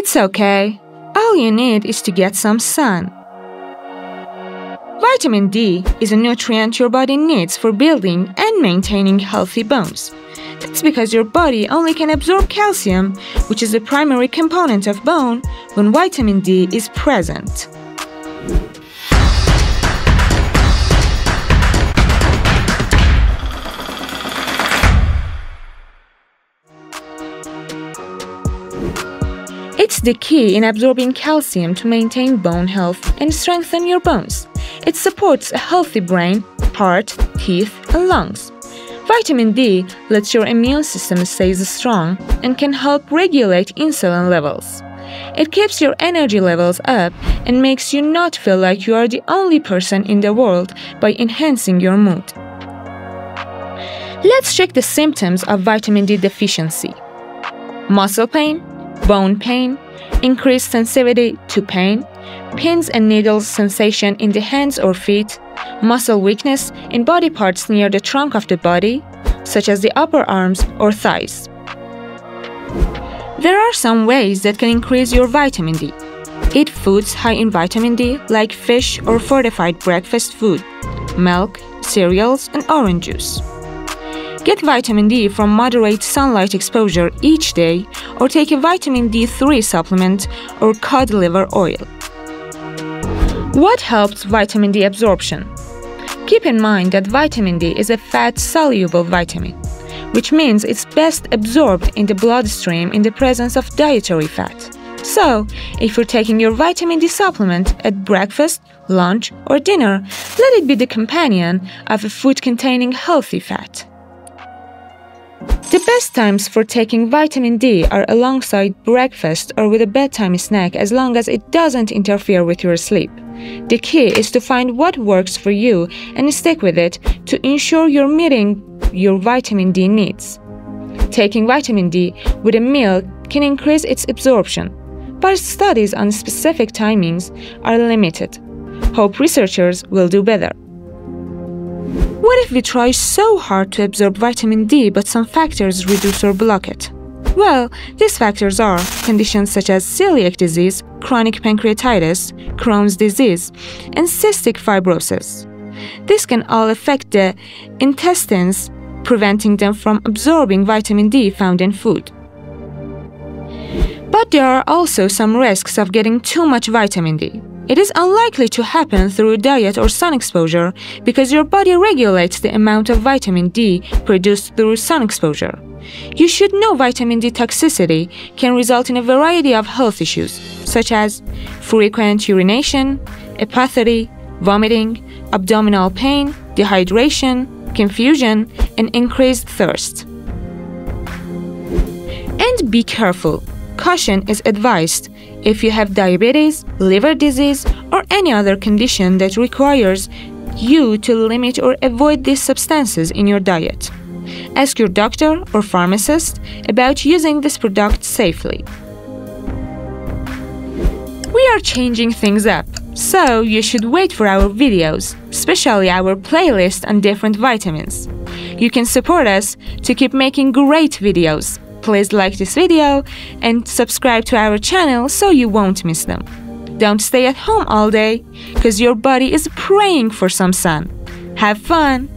It's okay. All you need is to get some sun. Vitamin D is a nutrient your body needs for building and maintaining healthy bones. That's because your body only can absorb calcium, which is the primary component of bone, when vitamin D is present. It's the key in absorbing calcium to maintain bone health and strengthen your bones. It supports a healthy brain, heart, teeth, and lungs. Vitamin D lets your immune system stay strong and can help regulate insulin levels. It keeps your energy levels up and makes you not feel like you are the only person in the world by enhancing your mood. Let's check the symptoms of vitamin D deficiency muscle pain, bone pain, increased sensitivity to pain, pins and needles sensation in the hands or feet, muscle weakness in body parts near the trunk of the body, such as the upper arms or thighs. There are some ways that can increase your vitamin D. Eat foods high in vitamin D like fish or fortified breakfast food, milk, cereals, and orange juice. Get vitamin D from moderate sunlight exposure each day or take a vitamin D3 supplement or cod liver oil. What helps vitamin D absorption? Keep in mind that vitamin D is a fat-soluble vitamin, which means it's best absorbed in the bloodstream in the presence of dietary fat. So, if you're taking your vitamin D supplement at breakfast, lunch, or dinner, let it be the companion of a food containing healthy fat. The best times for taking vitamin D are alongside breakfast or with a bedtime snack as long as it doesn't interfere with your sleep. The key is to find what works for you and stick with it to ensure you're meeting your vitamin D needs. Taking vitamin D with a meal can increase its absorption, but studies on specific timings are limited. Hope researchers will do better. What if we try so hard to absorb vitamin D but some factors reduce or block it? Well, these factors are conditions such as celiac disease, chronic pancreatitis, Crohn's disease, and cystic fibrosis. This can all affect the intestines, preventing them from absorbing vitamin D found in food. But there are also some risks of getting too much vitamin D. It is unlikely to happen through diet or sun exposure because your body regulates the amount of vitamin D produced through sun exposure. You should know vitamin D toxicity can result in a variety of health issues, such as frequent urination, apathy, vomiting, abdominal pain, dehydration, confusion, and increased thirst. And be careful. Caution is advised if you have diabetes, liver disease, or any other condition that requires you to limit or avoid these substances in your diet. Ask your doctor or pharmacist about using this product safely. We are changing things up, so you should wait for our videos, especially our playlist on different vitamins. You can support us to keep making great videos Please like this video and subscribe to our channel so you won't miss them. Don't stay at home all day, because your body is praying for some sun. Have fun!